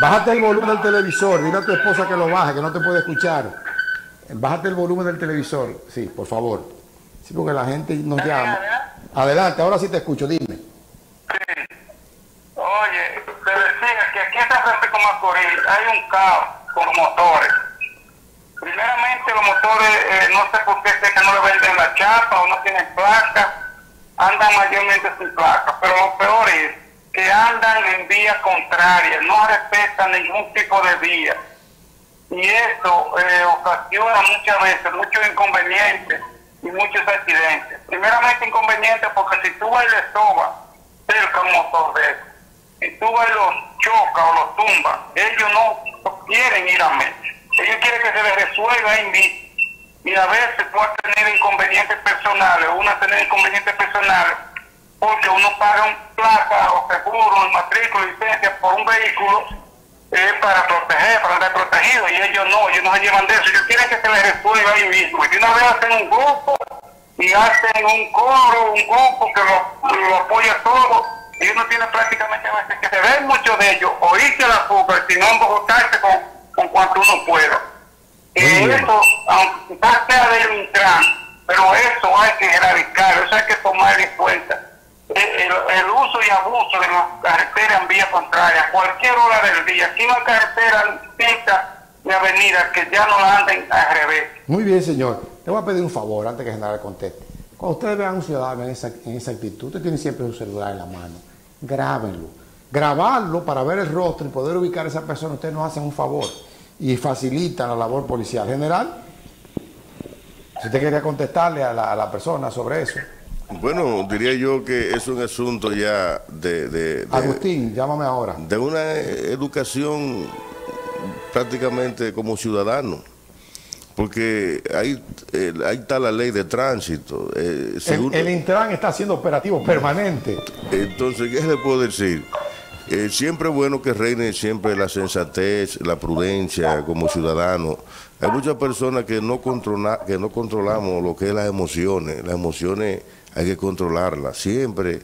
A: bájate el volumen del televisor, dile a tu esposa que lo baje, que no te puede escuchar. Bájate el volumen del televisor, sí, por favor. Sí, porque la gente nos llama. Adelante, ahora sí te escucho, dime.
H: oye, te decía que aquí en San Francisco Macorís hay un caos con motores. Los motores, eh, no sé por qué sé que no le venden la chapa o no tienen placa, andan mayormente sin placa. Pero lo peor es que andan en vías contrarias, no respetan ningún tipo de vía. Y eso eh, ocasiona muchas veces muchos inconvenientes y muchos accidentes. Primeramente inconvenientes porque si tú vas y le sobas cerca a un motor de eso, y tú vas y los choca o los tumba, ellos no quieren ir a medio. Ellos quieren que se les resuelva mismo. Y a veces a tener inconvenientes personales, uno va a tener inconvenientes personales porque uno paga un placa o seguro, matrícula, licencia por un vehículo eh, para proteger, para andar protegido, y ellos no, ellos no se llevan de eso, ellos quieren que se les resuelva ahí mismo. Y una vez hacen un grupo y hacen un coro, un grupo que lo, lo apoya todo, y uno tiene prácticamente a veces que se ven muchos de ellos, o irse a la fuga, sino embogotarse con, con cuanto uno pueda. Eh, eso, aunque quizás sea del Intran, pero eso hay que erradicar, eso hay que tomar en cuenta. El, el uso y abuso de las carreteras en vía contraria, cualquier hora del día. Aquí no hay carretera pista de avenida que ya no la anden al revés.
A: Muy bien, señor. Le voy a pedir un favor antes que el general conteste. Cuando ustedes vean a un ciudadano en esa, en esa actitud, usted tiene siempre su celular en la mano. Grábenlo. Grabarlo para ver el rostro y poder ubicar a esa persona, ustedes nos hacen un favor y facilitan la labor policial. General, si usted quería contestarle a la, a la persona sobre eso.
B: Bueno, diría yo que es un asunto ya de, de- de-
A: Agustín, llámame ahora.
B: de una educación prácticamente como ciudadano. Porque ahí, eh, ahí está la ley de tránsito. eh,
A: El, el Intran está haciendo operativo permanente.
B: entonces, ¿qué le puedo decir? Eh, siempre es bueno que reine siempre la sensatez, la prudencia como ciudadano. Hay muchas personas que no, controla, que no controlamos lo que es las emociones. Las emociones hay que controlarlas siempre,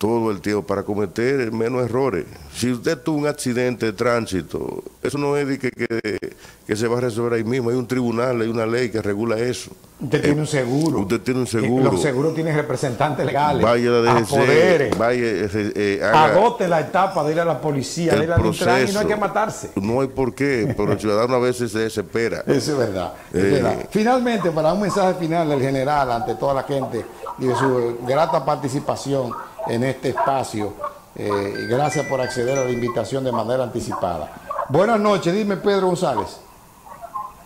B: todo el tiempo, para cometer menos errores. Si usted tuvo un accidente de tránsito, eso no es de que, que, que se va a resolver ahí mismo. Hay un tribunal, hay una ley que regula eso.
A: Usted tiene un seguro.
B: Usted tiene un
A: Y
B: seguro.
A: Los seguros tienen representantes legales.
B: Vaya a la DGC,
A: apodere,
B: vaya, eh, eh, haga
A: agote la etapa de ir a la policía, de ir al Intran y no hay
B: proceso.
A: que matarse.
B: No hay por qué, pero el ciudadano a veces se desespera. [LAUGHS]
A: Eso es verdad. es
B: Eh.
A: verdad. Finalmente, para un mensaje final del general ante toda la gente y de su grata participación en este espacio, eh, y gracias por acceder a la invitación de manera anticipada. Buenas noches, dime Pedro González.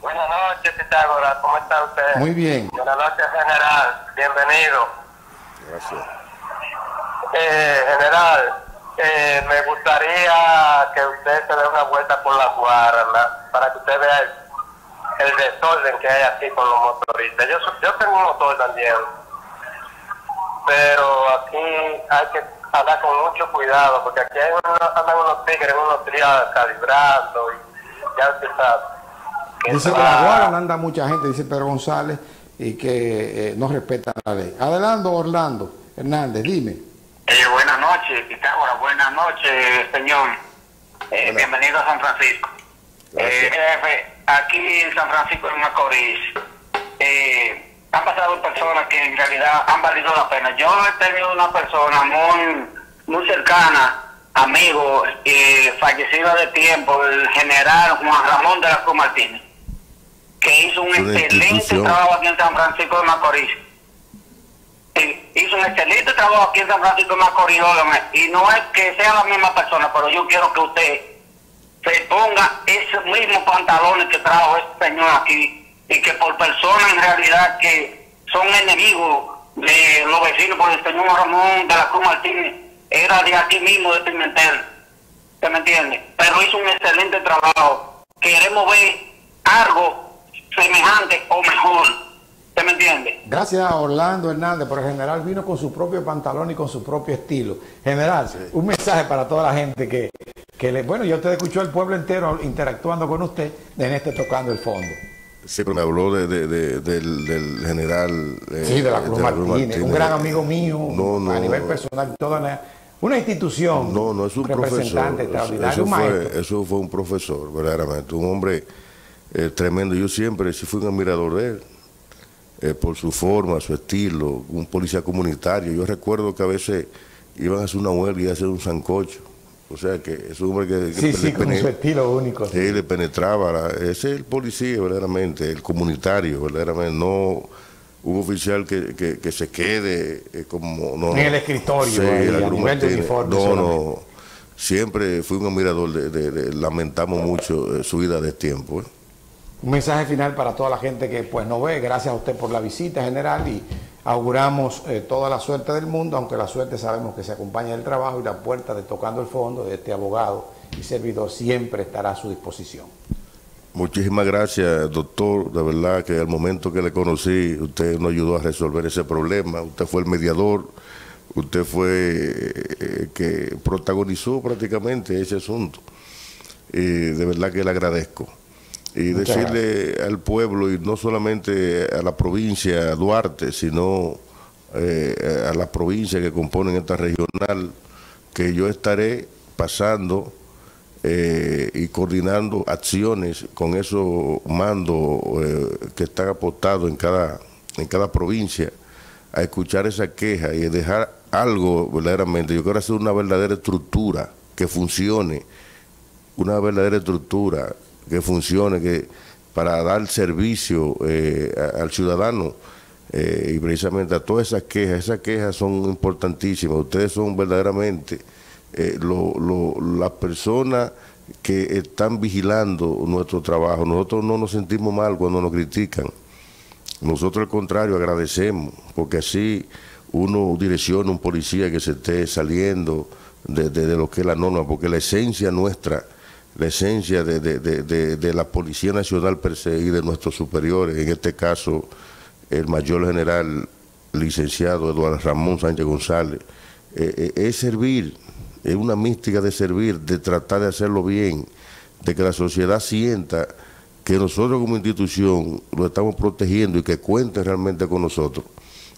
M: Buenas noches, Pitágoras. ¿Cómo está usted?
A: Muy bien.
M: Buenas noches, general. Bienvenido.
B: Gracias.
M: Eh, general, eh, me gustaría que usted se dé una vuelta por la guarda para que usted vea el, el desorden que hay aquí con los motoristas. Yo, yo tengo un motor también, pero aquí hay que andar con mucho cuidado porque aquí hay unos, andan unos tigres, unos trías calibrando y ya usted sabe. que
A: Dice que la Guardia anda mucha gente, dice Pedro González, y que eh, no respetan la ley. Adelante, Orlando Hernández, dime.
N: Eh, buenas noches, Pitágoras. Buenas noches, señor. Eh, bienvenido a San Francisco. Eh, jefe, aquí en San Francisco de Macorís eh, han pasado personas que en realidad han valido la pena. Yo he tenido una persona muy, muy cercana, amigo, eh, fallecida de tiempo, el general Juan Ramón de la Cruz Martínez, que hizo un excelente trabajo aquí en San Francisco de Macorís. Hizo un excelente trabajo aquí en San Francisco de Macorís, óigame, y no es que sea la misma persona, pero yo quiero que usted se ponga esos mismos pantalones que trajo este señor aquí, y que por personas en realidad que son enemigos de los vecinos, por el señor Ramón de la Cruz Martínez, era de aquí mismo, de Pimentel, ¿se me entiende? Pero hizo un excelente trabajo. Queremos ver algo semejante o mejor, ¿se me entiende?
A: Gracias a Orlando Hernández, por el general vino con su propio pantalón y con su propio estilo. General, un mensaje para toda la gente que, que le, bueno, yo te escuchó el pueblo entero interactuando con usted en este tocando el fondo.
B: Sí, pero me habló de, de- de- del, del general. eh,
A: Sí, de la Cruz Martínez, un gran amigo mío,
B: No, no.
A: a nivel personal, toda una, una institución,
B: No, no es un profesor.
A: representante extraordinario,
B: Eso
A: un
B: fue, eso fue un profesor, verdaderamente. Un hombre eh, tremendo. Yo siempre sí fui un admirador de él. eh, por su forma, su estilo, un policía comunitario. Yo recuerdo que a veces iban a hacer una huelga y a hacer un sancocho. O sea que es un hombre que, que
A: Sí, sí,
B: le
A: con su estilo único.
B: Sí, le penetraba. la- ese es el policía, verdaderamente, el comunitario, verdaderamente. No un oficial que, que, que se quede eh, como. No,
A: En el escritorio,
B: Sí,
A: ahí, a nivel de uniforme
B: No,
A: solamente.
B: no. Siempre fui un admirador de. de- de- lamentamos mucho eh, su vida de tiempo. ¿eh?
A: Un mensaje final para toda la gente que pues nos ve. Gracias a usted por la visita general y auguramos eh, toda la suerte del mundo, aunque la suerte sabemos que se acompaña del trabajo y la puerta de tocando el fondo de este abogado y servidor siempre estará a su disposición.
B: Muchísimas gracias, doctor. De verdad que al momento que le conocí, usted nos ayudó a resolver ese problema. Usted fue el mediador. Usted fue eh, que protagonizó prácticamente ese asunto. Y de verdad que le agradezco. Y
A: Muchas
B: decirle al pueblo, y no solamente a la provincia a Duarte, sino eh, a las provincias que componen esta regional, que yo estaré pasando eh, y coordinando acciones con esos mandos eh, que están apostados en cada, en cada provincia a escuchar esa queja y a dejar algo verdaderamente. Yo quiero hacer una verdadera estructura que funcione, una verdadera estructura que funcione, que para dar servicio eh, al ciudadano eh, y precisamente a todas esas quejas. Esas quejas son importantísimas. Ustedes son verdaderamente eh, las personas que están vigilando nuestro trabajo. Nosotros no nos sentimos mal cuando nos critican. Nosotros al contrario agradecemos, porque así uno direcciona un policía que se esté saliendo de lo que es la norma, porque la esencia nuestra, la esencia de, de- de- de- la Policía Nacional per y de nuestros superiores, en este caso el mayor general licenciado Eduardo Ramón Sánchez González, eh, eh, es servir, es una mística de servir, de tratar de hacerlo bien, de que la sociedad sienta que nosotros como institución lo estamos protegiendo y que cuenten realmente con nosotros.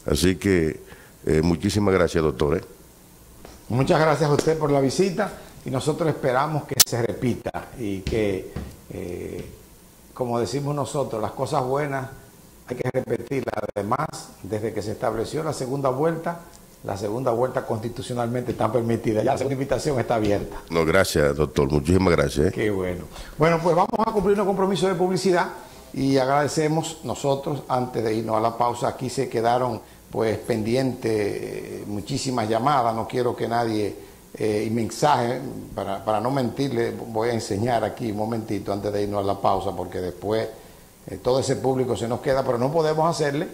B: Así que eh, muchísimas gracias, doctor.
A: Muchas gracias a usted por la visita y nosotros esperamos que se repita y que, eh, como decimos nosotros, las cosas buenas hay que repetirla. Además, desde que se estableció la segunda vuelta, la segunda vuelta constitucionalmente está permitida. Ya la segunda invitación está abierta.
B: No, gracias, doctor. Muchísimas gracias. ¿eh?
A: Qué bueno. Bueno, pues vamos a cumplir un compromiso de publicidad y agradecemos nosotros, antes de irnos a la pausa, aquí se quedaron pues pendientes eh, muchísimas llamadas, no quiero que nadie, eh, y mensajes, para, para no mentirle, voy a enseñar aquí un momentito antes de irnos a la pausa, porque después eh, todo ese público se nos queda, pero no podemos hacerle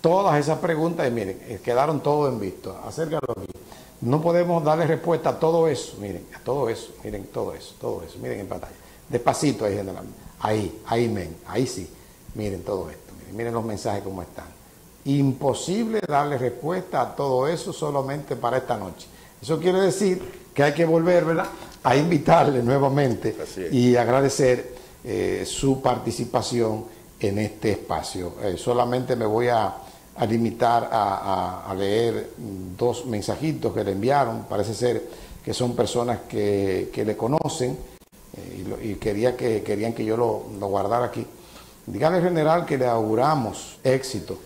A: todas esas preguntas y miren, eh, quedaron todos en visto, acércalo aquí. No podemos darle respuesta a todo eso, miren, a todo eso, miren, todo eso, todo eso, miren en pantalla. Despacito ahí, general. Ahí, ahí, men, ahí sí. Miren todo esto, miren, miren los mensajes como están. Imposible darle respuesta a todo eso solamente para esta noche. Eso quiere decir que hay que volver, ¿verdad?, a invitarle nuevamente y agradecer eh, su participación en este espacio. Eh, solamente me voy a, a limitar a, a- a leer dos mensajitos que le enviaron. Parece ser que son personas que, que le conocen eh, y, lo- y quería que, querían que yo lo, lo guardara aquí. Dígale, general, que le auguramos éxito.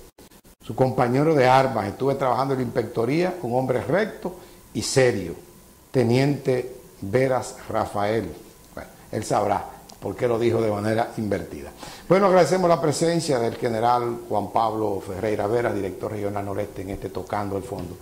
A: Su compañero de armas, estuve trabajando en la inspectoría, un hombre recto y serio, teniente Veras Rafael. Bueno, él sabrá por qué lo dijo de manera invertida. Bueno, agradecemos la presencia del general Juan Pablo Ferreira Vera, director regional noreste en este Tocando el Fondo.